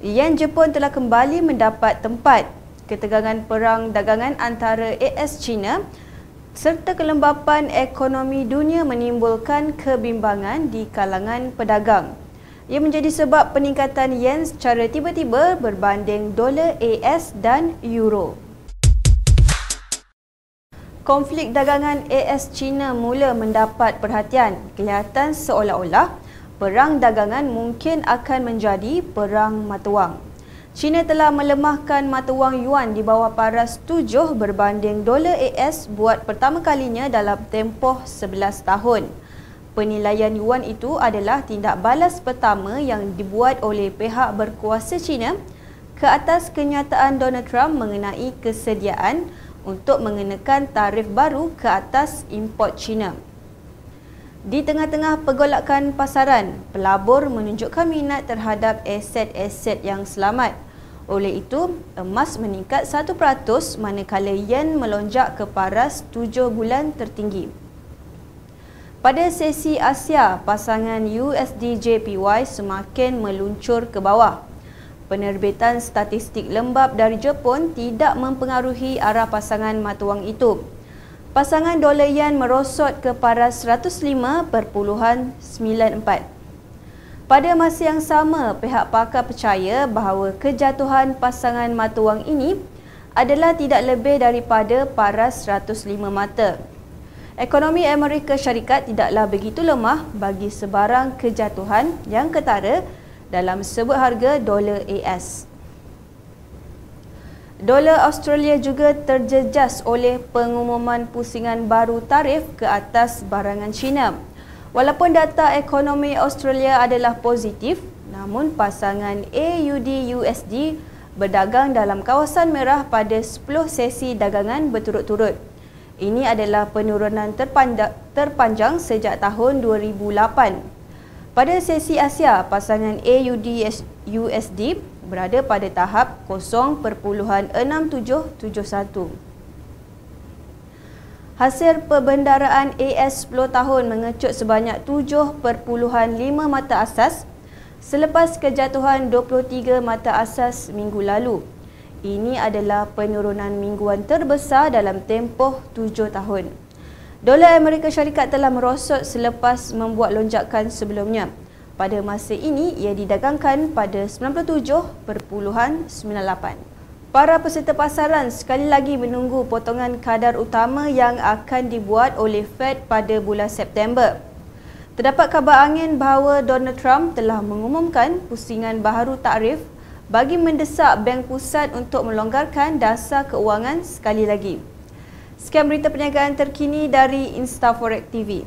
Yen Jepun telah kembali mendapat tempat. Ketegangan perang dagangan antara AS China serta kelembapan ekonomi dunia menimbulkan kebimbangan di kalangan pedagang. Ia menjadi sebab peningkatan yen secara tiba-tiba berbanding dolar AS dan euro. Konflik dagangan AS China mula mendapat perhatian. Kelihatan seolah-olah perang dagangan mungkin akan menjadi perang mata wang. China telah melemahkan mata wang yuan di bawah paras 7 berbanding dolar AS buat pertama kalinya dalam tempoh 11 tahun. Penilaian yuan itu adalah tindak balas pertama yang dibuat oleh pihak berkuasa China ke atas kenyataan Donald Trump mengenai kesediaan untuk mengenakan tarif baru ke atas import China. Di tengah-tengah pergolakan pasaran, pelabur menunjukkan minat terhadap aset-aset yang selamat. Oleh itu, emas meningkat 1% manakala yen melonjak ke paras 7 bulan tertinggi. Pada sesi Asia, pasangan USD JPY semakin meluncur ke bawah. Penerbitan statistik lembab dari Jepun tidak mempengaruhi arah pasangan mata wang itu pasangan dolar yen merosot ke paras 105.94. Pada masa yang sama, pihak pakar percaya bahawa kejatuhan pasangan mata wang ini adalah tidak lebih daripada paras 105 mata. Ekonomi Amerika Syarikat tidaklah begitu lemah bagi sebarang kejatuhan yang ketara dalam sebut harga dolar AS. Dolar Australia juga terjejas oleh pengumuman pusingan baru tarif ke atas barangan China. Walaupun data ekonomi Australia adalah positif, namun pasangan AUD-USD berdagang dalam kawasan merah pada 10 sesi dagangan berturut-turut. Ini adalah penurunan terpanjang sejak tahun 2008. Pada sesi Asia, pasangan AUD-USD berada pada tahap 0.6771. Hasil perbendaraan AS 10 tahun mengecut sebanyak 7.5 mata asas selepas kejatuhan 23 mata asas minggu lalu. Ini adalah penurunan mingguan terbesar dalam tempoh 7 tahun. Dolar Amerika Syarikat telah merosot selepas membuat lonjakan sebelumnya. Pada masa ini, ia didagangkan pada 97.98. Para peserta pasaran sekali lagi menunggu potongan kadar utama yang akan dibuat oleh Fed pada bulan September. Terdapat kabar angin bahawa Donald Trump telah mengumumkan pusingan baharu takrif bagi mendesak Bank Pusat untuk melonggarkan dasar keuangan sekali lagi. Sekian berita perniagaan terkini dari Instaforex TV.